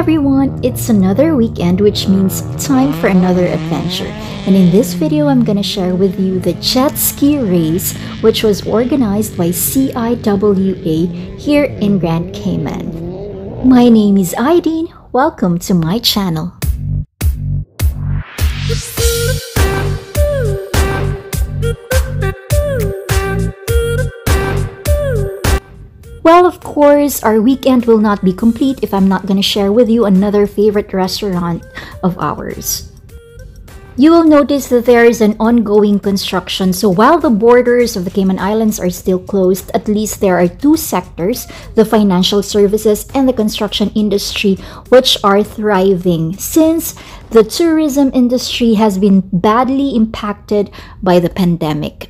everyone, it's another weekend which means time for another adventure. And in this video, I'm gonna share with you the jet ski race which was organized by CIWA here in Grand Cayman. My name is Aydin, welcome to my channel. Well, of course, our weekend will not be complete if I'm not gonna share with you another favorite restaurant of ours. You will notice that there is an ongoing construction, so while the borders of the Cayman Islands are still closed, at least there are two sectors, the financial services and the construction industry, which are thriving since the tourism industry has been badly impacted by the pandemic.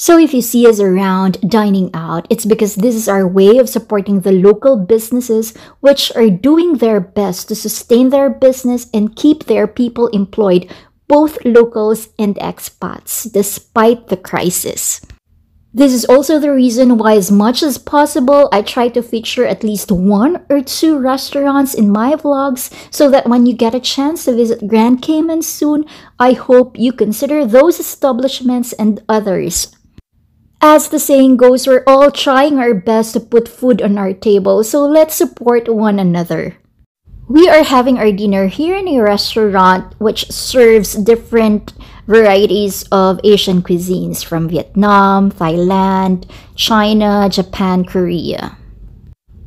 So if you see us around dining out, it's because this is our way of supporting the local businesses which are doing their best to sustain their business and keep their people employed, both locals and expats, despite the crisis. This is also the reason why as much as possible, I try to feature at least one or two restaurants in my vlogs so that when you get a chance to visit Grand Cayman soon, I hope you consider those establishments and others as the saying goes, we're all trying our best to put food on our table, so let's support one another. We are having our dinner here in a restaurant which serves different varieties of Asian cuisines from Vietnam, Thailand, China, Japan, Korea.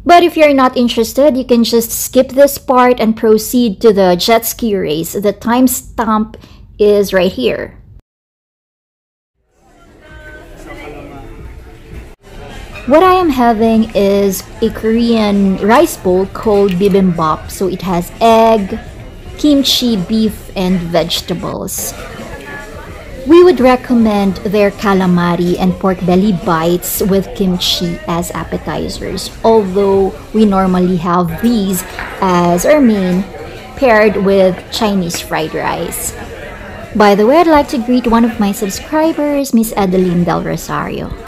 But if you're not interested, you can just skip this part and proceed to the jet ski race. The timestamp is right here. What I am having is a Korean rice bowl called bibimbap. So it has egg, kimchi, beef, and vegetables. We would recommend their calamari and pork belly bites with kimchi as appetizers, although we normally have these as our main paired with Chinese fried rice. By the way, I'd like to greet one of my subscribers, Miss Adeline Del Rosario.